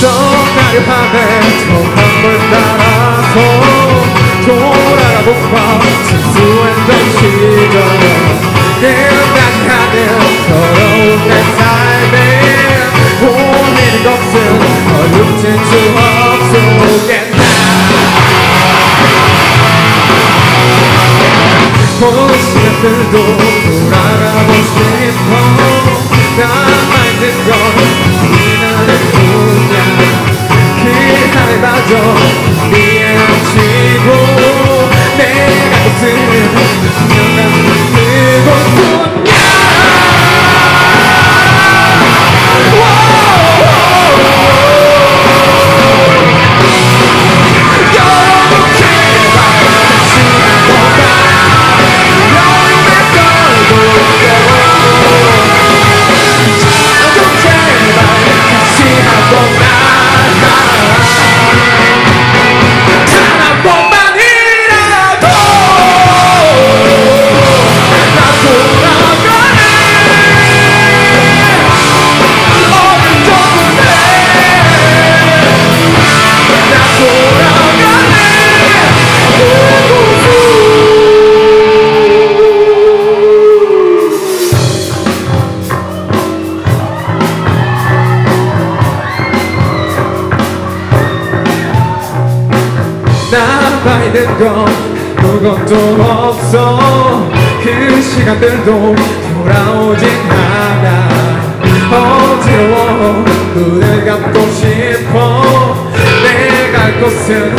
떠나려 하네 저한물 따라서 돌아가고파 진수했 그 시간들도 남아있는 건 무것도 없어. 그 시간들도 돌아오진 않아. 어지러워. 눈을 감고 싶어. 내가 갈 곳은